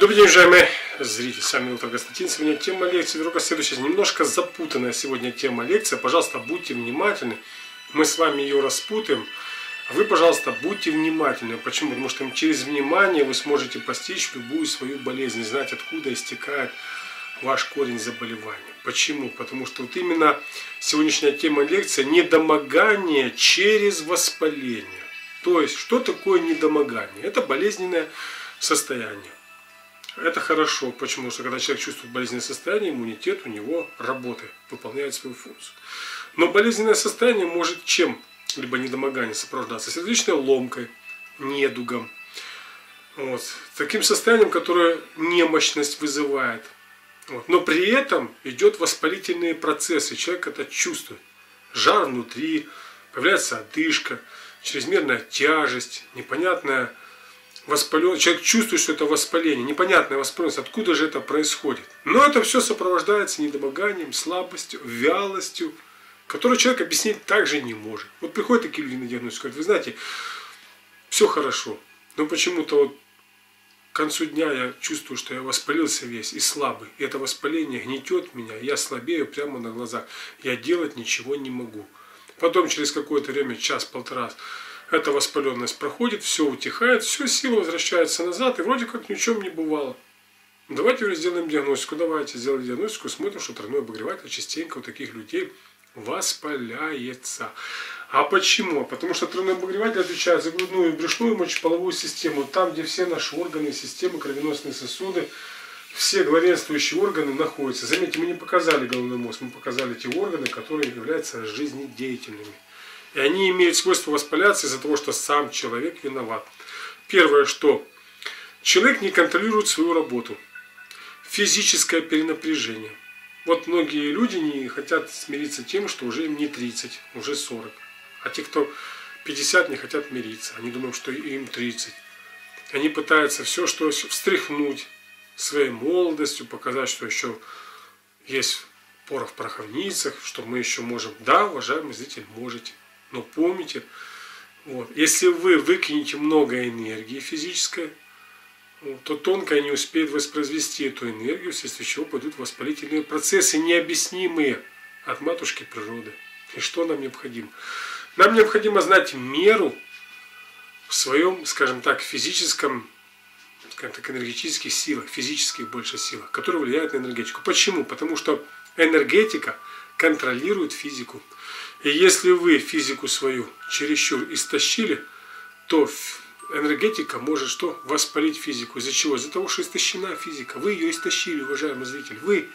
Добрый день, уважаемые зрители, с вами Виктор Константин. Сегодня тема лекции только следующая. Немножко запутанная сегодня тема лекции. Пожалуйста, будьте внимательны. Мы с вами ее распутаем. А вы, пожалуйста, будьте внимательны. Почему? Потому что через внимание вы сможете постичь любую свою болезнь, знать, откуда истекает ваш корень заболевания. Почему? Потому что вот именно сегодняшняя тема лекции – недомогание через воспаление. То есть, что такое недомогание? Это болезненное состояние. Это хорошо. Почему? Потому что когда человек чувствует болезненное состояние, иммунитет у него работает, выполняет свою функцию. Но болезненное состояние может чем? Либо недомогание сопровождаться сердечной ломкой, недугом. Вот. Таким состоянием, которое немощность вызывает. Вот. Но при этом идет воспалительные процессы. Человек это чувствует. Жар внутри, появляется одышка, чрезмерная тяжесть, непонятная воспален, человек чувствует, что это воспаление, непонятное воспаление, откуда же это происходит. Но это все сопровождается недомоганием, слабостью, вялостью, которую человек объяснить также не может. Вот приходят такие люди на диагностику, говорят, вы знаете, все хорошо, но почему-то вот к концу дня я чувствую, что я воспалился весь и слабый. И это воспаление гнетет меня, я слабею прямо на глазах. Я делать ничего не могу. Потом через какое-то время, час-полтора, эта воспаленность проходит, все утихает, все, сила возвращается назад, и вроде как ни чем не бывало. Давайте уже сделаем диагностику, давайте сделаем диагностику, смотрим, что тройной обогреватель частенько у таких людей воспаляется. А почему? Потому что тройной обогреватель отвечает за грудную и брюшную мочеполовую систему, там, где все наши органы, системы, кровеносные сосуды, все главенствующие органы находятся. Заметьте, мы не показали головной мозг, мы показали те органы, которые являются жизнедеятельными. И они имеют свойство воспаляться из-за того, что сам человек виноват. Первое, что человек не контролирует свою работу. Физическое перенапряжение. Вот многие люди не хотят смириться тем, что уже им не 30, уже 40. А те, кто 50, не хотят мириться. Они думают, что им 30. Они пытаются все, что встряхнуть своей молодостью, показать, что еще есть порох в пороховницах, что мы еще можем. Да, уважаемый зритель, можете. Но помните, вот, если вы выкинете много энергии физической, то тонкая не успеет воспроизвести эту энергию, вследствие чего пойдут воспалительные процессы, необъяснимые от матушки природы. И что нам необходимо? Нам необходимо знать меру в своем, скажем так, физическом, скажем так, энергетических силах, физических больше силах, которые влияют на энергетику. Почему? Потому что энергетика контролирует физику. И если вы физику свою чересчур истощили, то энергетика может что? Воспалить физику. Из-за чего? Из-за того, что истощена физика. Вы ее истощили, уважаемый зритель. Вы.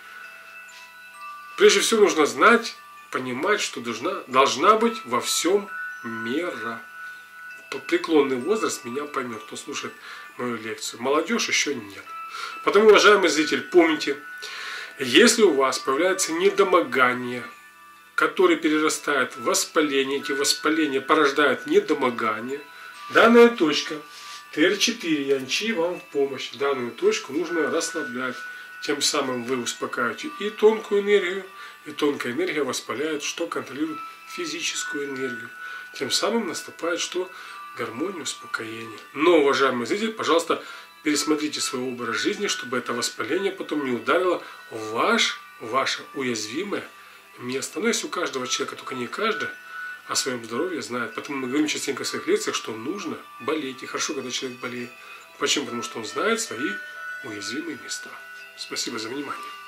Прежде всего нужно знать, понимать, что должна, должна быть во всем мера. Преклонный возраст меня поймет, кто слушает мою лекцию. Молодежь еще нет. Потому, уважаемый зритель, помните, если у вас появляется недомогание, который перерастает в воспаление, эти воспаления порождают недомогание, данная точка ТР4 Янчи вам в помощь. Данную точку нужно расслаблять. Тем самым вы успокаиваете и тонкую энергию, и тонкая энергия воспаляет, что контролирует физическую энергию. Тем самым наступает что? Гармония, успокоение. Но, уважаемый зритель, пожалуйста, пересмотрите свой образ жизни, чтобы это воспаление потом не ударило в ваш, ваше уязвимое место. Но если у каждого человека, только не каждый, о своем здоровье знает. Поэтому мы говорим частенько в своих лекциях, что нужно болеть. И хорошо, когда человек болеет. Почему? Потому что он знает свои уязвимые места. Спасибо за внимание.